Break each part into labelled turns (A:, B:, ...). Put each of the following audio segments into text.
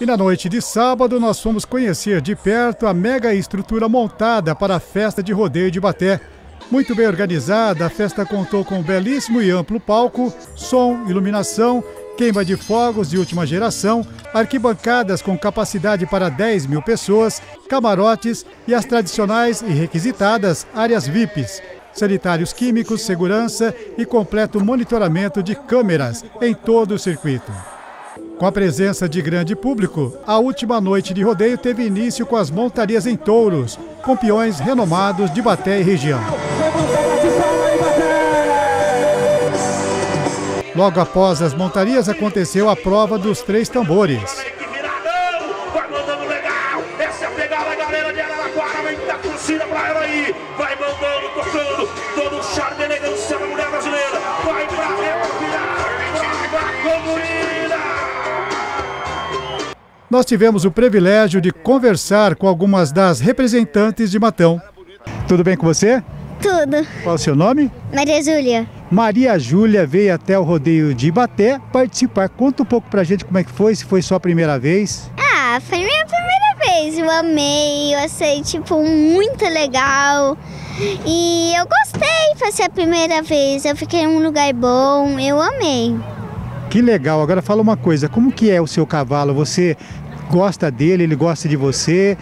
A: E na noite de sábado nós fomos conhecer de perto a mega estrutura montada para a festa de rodeio de Baté. Muito bem organizada, a festa contou com um belíssimo e amplo palco, som, iluminação, queima de fogos de última geração, arquibancadas com capacidade para 10 mil pessoas, camarotes e as tradicionais e requisitadas áreas VIPs, sanitários químicos, segurança e completo monitoramento de câmeras em todo o circuito. Com a presença de grande público, a última noite de rodeio teve início com as montarias em touros, com peões renomados de Baté e região. Logo após as montarias aconteceu a prova dos três tambores. Nós tivemos o privilégio de conversar com algumas das representantes de Matão. Tudo bem com você?
B: Tudo.
A: Qual é o seu nome?
B: Maria Júlia.
A: Maria Júlia veio até o rodeio de Ibaté participar. Conta um pouco pra gente como é que foi, se foi sua primeira vez.
B: Ah, foi minha primeira vez. Eu amei, eu achei, tipo, muito legal. E eu gostei, foi ser a primeira vez. Eu fiquei em um lugar bom, eu amei.
A: Que legal. Agora fala uma coisa, como que é o seu cavalo? Você gosta dele, ele gosta de você,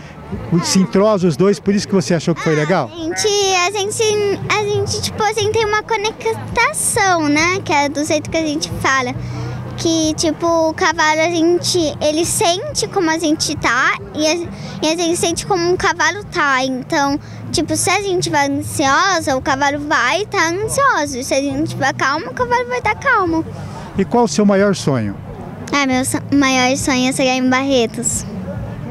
A: se entrosa os dois, por isso que você achou que foi legal?
B: A gente, a gente, a gente, tipo assim, tem uma conectação, né? Que é do jeito que a gente fala. Que, tipo, o cavalo, a gente, ele sente como a gente tá e a, e a gente sente como um cavalo tá. Então, tipo, se a gente vai ansiosa, o cavalo vai estar tá ansioso. Se a gente vai calmo, o cavalo vai estar tá calmo.
A: E qual o seu maior sonho?
B: Ah, meu maior sonho é chegar em Barretos.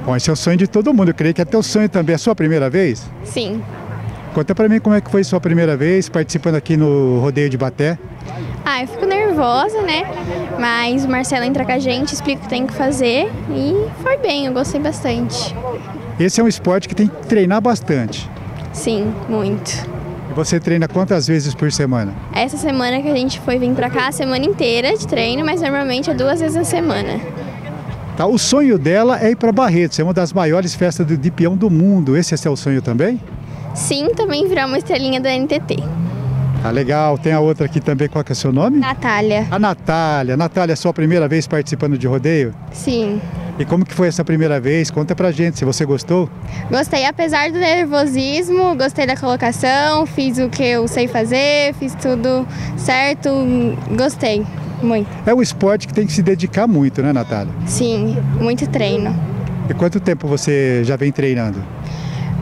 A: Bom, esse é o sonho de todo mundo. Eu creio que é teu sonho também. É a sua primeira vez?
C: Sim.
A: Conta pra mim como é que foi sua primeira vez participando aqui no Rodeio de Baté.
C: Ah, eu fico nervosa, né? Mas o Marcelo entra com a gente, explica o que tem que fazer e foi bem, eu gostei bastante.
A: Esse é um esporte que tem que treinar bastante.
C: Sim, muito.
A: Você treina quantas vezes por semana?
C: Essa semana que a gente foi vir para cá, a semana inteira de treino, mas normalmente é duas vezes a semana.
A: Tá, o sonho dela é ir para Barretos, é uma das maiores festas de peão do mundo. Esse é seu sonho também?
C: Sim, também virar uma estrelinha da NTT.
A: Tá legal. Tem a outra aqui também, qual que é o seu nome?
C: Natália.
A: A Natália. Natália, é sua primeira vez participando de rodeio?
C: Sim.
A: E como que foi essa primeira vez? Conta pra gente se você gostou.
C: Gostei, apesar do nervosismo, gostei da colocação, fiz o que eu sei fazer, fiz tudo certo, gostei muito.
A: É um esporte que tem que se dedicar muito, né, Natália?
C: Sim, muito treino.
A: E quanto tempo você já vem treinando?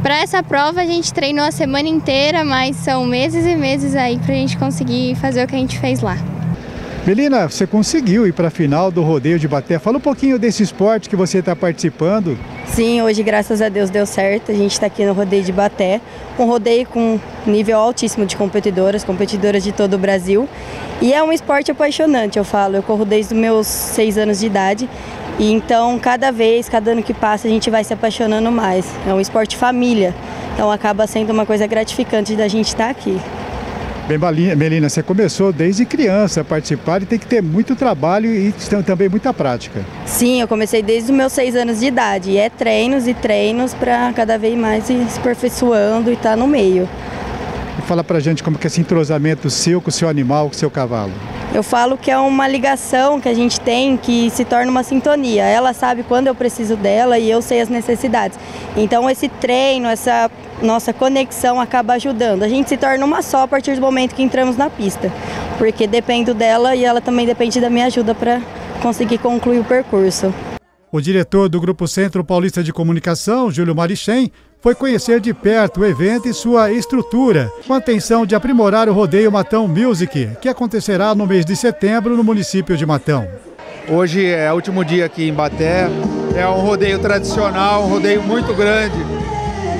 C: Para essa prova a gente treinou a semana inteira, mas são meses e meses aí para a gente conseguir fazer o que a gente fez lá.
A: Melina, você conseguiu ir para a final do rodeio de Baté. Fala um pouquinho desse esporte que você está participando.
D: Sim, hoje graças a Deus deu certo. A gente está aqui no rodeio de Baté, um rodeio com nível altíssimo de competidoras, competidoras de todo o Brasil. E é um esporte apaixonante, eu falo. Eu corro desde os meus seis anos de idade. E então, cada vez, cada ano que passa, a gente vai se apaixonando mais. É um esporte família. Então acaba sendo uma coisa gratificante da gente estar aqui.
A: Bem, Melina, você começou desde criança a participar e tem que ter muito trabalho e também muita prática.
D: Sim, eu comecei desde os meus seis anos de idade. E é treinos e treinos para cada vez mais ir se aperfeiçoando e estar tá no meio.
A: E fala pra gente como que é esse entrosamento seu com o seu animal, com o seu cavalo.
D: Eu falo que é uma ligação que a gente tem que se torna uma sintonia. Ela sabe quando eu preciso dela e eu sei as necessidades. Então esse treino, essa nossa conexão acaba ajudando. A gente se torna uma só a partir do momento que entramos na pista, porque dependo dela e ela também depende da minha ajuda para conseguir concluir o percurso.
A: O diretor do Grupo Centro Paulista de Comunicação, Júlio Marichem, foi conhecer de perto o evento e sua estrutura, com a intenção de aprimorar o rodeio Matão Music, que acontecerá no mês de setembro no município de Matão.
E: Hoje é o último dia aqui em Baté, é um rodeio tradicional, um rodeio muito grande,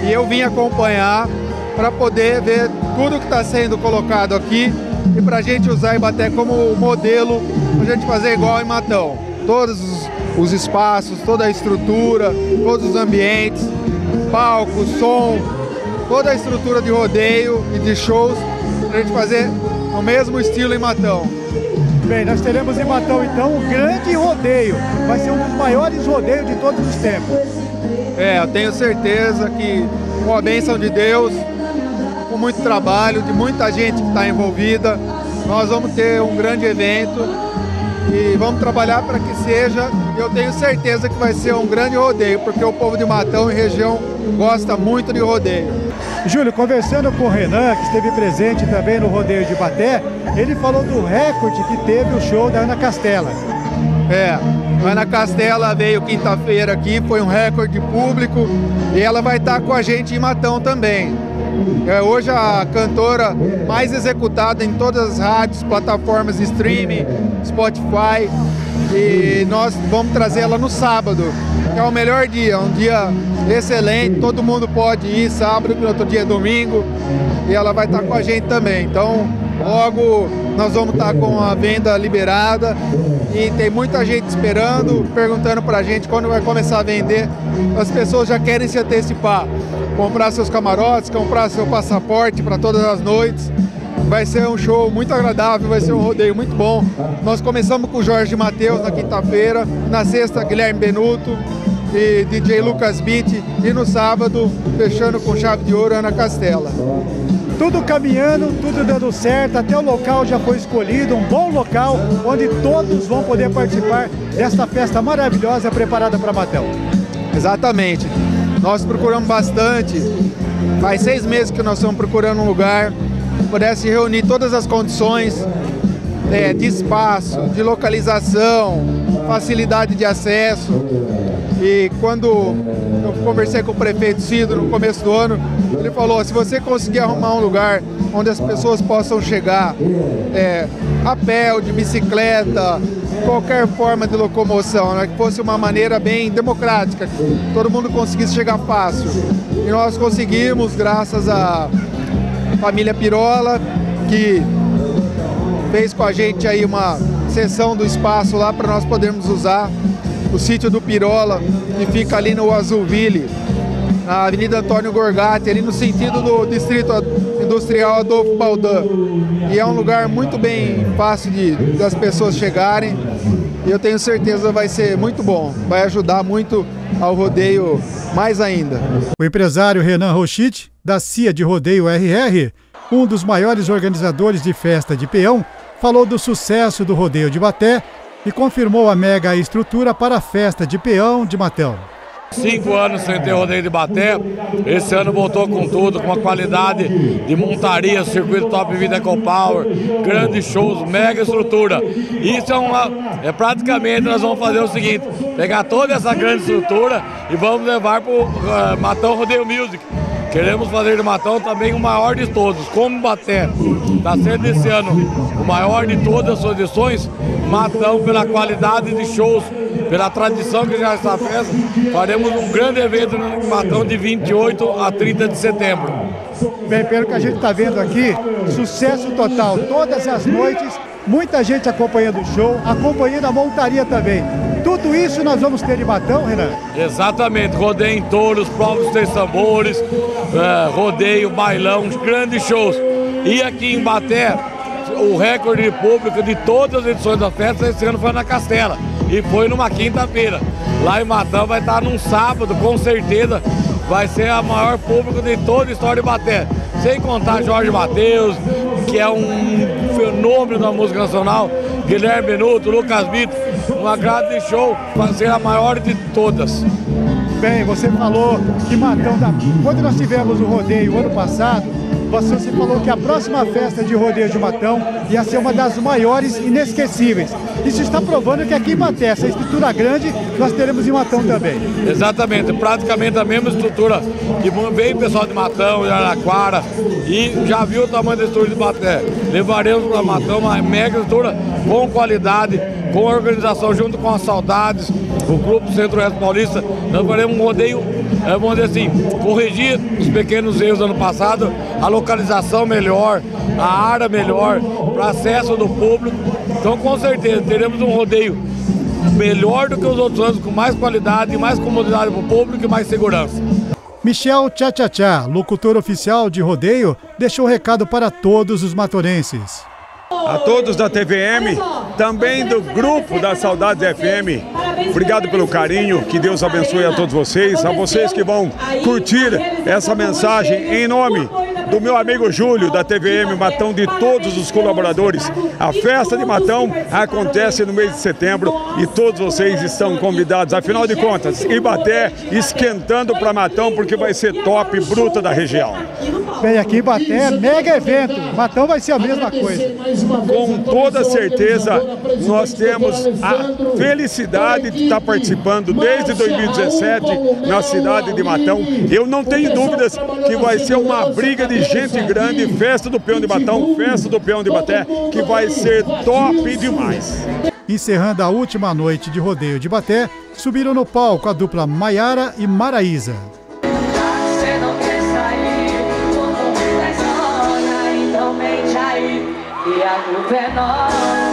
E: e eu vim acompanhar para poder ver tudo que está sendo colocado aqui e para a gente usar Ibaté como modelo, para a gente fazer igual em Matão. Todos os espaços, toda a estrutura, todos os ambientes, palco, som, toda a estrutura de rodeio e de shows para a gente fazer no mesmo estilo em Matão.
A: Bem, nós teremos em Matão então um grande rodeio. Vai ser um dos maiores rodeios de todos os tempos.
E: É, eu tenho certeza que com a bênção de Deus, com muito trabalho, de muita gente que está envolvida, nós vamos ter um grande evento e vamos trabalhar para que seja. Eu tenho certeza que vai ser um grande rodeio, porque o povo de Matão e região gosta muito de rodeio.
A: Júlio, conversando com o Renan, que esteve presente também no rodeio de Baté, ele falou do recorde que teve o show da Ana Castela.
E: É, a Ana Castela veio quinta-feira aqui, foi um recorde público e ela vai estar com a gente em Matão também. É hoje a cantora mais executada em todas as rádios, plataformas de streaming, Spotify. E nós vamos trazer ela no sábado, que é o melhor dia, um dia excelente, todo mundo pode ir sábado, que outro dia é domingo, e ela vai estar com a gente também. Então, logo nós vamos estar com a venda liberada e tem muita gente esperando, perguntando para a gente quando vai começar a vender. As pessoas já querem se antecipar comprar seus camarotes, comprar seu passaporte para todas as noites. Vai ser um show muito agradável, vai ser um rodeio muito bom. Nós começamos com o Jorge Matheus na quinta-feira, na sexta Guilherme Benuto e DJ Lucas Beat e no sábado fechando com chave de ouro Ana Castela.
A: Tudo caminhando, tudo dando certo, até o local já foi escolhido, um bom local onde todos vão poder participar desta festa maravilhosa preparada para Matão.
E: Exatamente. Nós procuramos bastante. Faz seis meses que nós estamos procurando um lugar que pudesse reunir todas as condições é, de espaço, de localização, facilidade de acesso. E quando eu conversei com o prefeito Cido no começo do ano, ele falou: se você conseguir arrumar um lugar onde as pessoas possam chegar é, a pé ou de bicicleta, qualquer forma de locomoção, né? que fosse uma maneira bem democrática, que todo mundo conseguisse chegar fácil. E nós conseguimos, graças à família Pirola, que fez com a gente aí uma sessão do espaço lá para nós podermos usar o sítio do Pirola, que fica ali no Azulville, na Avenida Antônio Gorgatti, ali no sentido do Distrito Industrial Adolfo Baldan. E é um lugar muito bem fácil de, das pessoas chegarem. E eu tenho certeza vai ser muito bom, vai ajudar muito ao rodeio mais ainda.
A: O empresário Renan Rochit, da CIA de Rodeio RR, um dos maiores organizadores de festa de peão, falou do sucesso do rodeio de Baté e confirmou a mega estrutura para a festa de peão de Matão.
F: Cinco anos sem ter rodeio de baté. Esse ano voltou com tudo, com a qualidade de montaria, circuito Top Vida Eco Power, grandes shows, mega estrutura. Isso é uma. É praticamente nós vamos fazer o seguinte: pegar toda essa grande estrutura e vamos levar para o uh, Matão Rodeio Music. Queremos fazer de Matão também o maior de todos. Como Baté está sendo esse ano o maior de todas as suas edições, Matão, pela qualidade de shows, pela tradição que já está festa, faremos um grande evento no Matão de 28 a 30 de setembro.
A: Bem, pelo que a gente está vendo aqui, sucesso total, todas as noites, muita gente acompanhando o show, acompanhando a montaria também. Tudo isso nós vamos ter em Matão, Renan?
F: Exatamente, rodeio em touros, provas de tambores, é, rodeio, bailão, grandes shows. E aqui em Baté, o recorde de público de todas as edições da festa esse ano foi na Castela. E foi numa quinta-feira. Lá em Matão vai estar num sábado, com certeza. Vai ser a maior público de toda a história de Baté. Sem contar Jorge Mateus, que é um fenômeno da música nacional, Guilherme Benuto, Lucas Bito, uma grande show, vai ser a maior de todas.
A: Bem, você falou que Matão da... Quando nós tivemos o rodeio ano passado, você falou que a próxima festa de rodeio de Matão ia ser uma das maiores inesquecíveis. Isso está provando que aqui em Maté, essa estrutura grande, nós teremos em Matão também.
F: Exatamente, praticamente a mesma estrutura que veio o pessoal de Matão, de Araraquara, e já viu o tamanho da estrutura de Maté. Levaremos para Matão uma mega estrutura com qualidade, com organização junto com as saudades, o Grupo Centro-Oeste Paulista, nós faremos um rodeio, vamos dizer assim, corrigir os pequenos erros do ano passado, a localização melhor, a área melhor, para acesso do público. Então, com certeza, teremos um rodeio melhor do que os outros anos, com mais qualidade, mais comodidade para o público e mais segurança.
A: Michel Tchá, locutor oficial de rodeio, deixou recado para todos os matorenses.
G: a todos da TVM, também do grupo da Saudades FM. Obrigado pelo carinho, que Deus abençoe a todos vocês, a vocês que vão curtir essa mensagem em nome do meu amigo Júlio, da TVM Matão, de todos os colaboradores. A festa de Matão acontece no mês de setembro e todos vocês estão convidados. Afinal de contas, Ibaté esquentando para Matão, porque vai ser top bruta da região.
A: Vem aqui Ibaté, mega evento. Matão vai ser a mesma coisa.
G: Com toda certeza, nós temos a felicidade de estar participando desde 2017 na cidade de Matão. Eu não tenho dúvidas que vai ser uma briga de gente grande, festa do peão de Matão, festa do peão de Baté, que vai ser top demais.
A: Encerrando a última noite de rodeio de Baté, subiram no palco a dupla Maiara e Maraísa.
H: Zona, então e a culpa é nossa.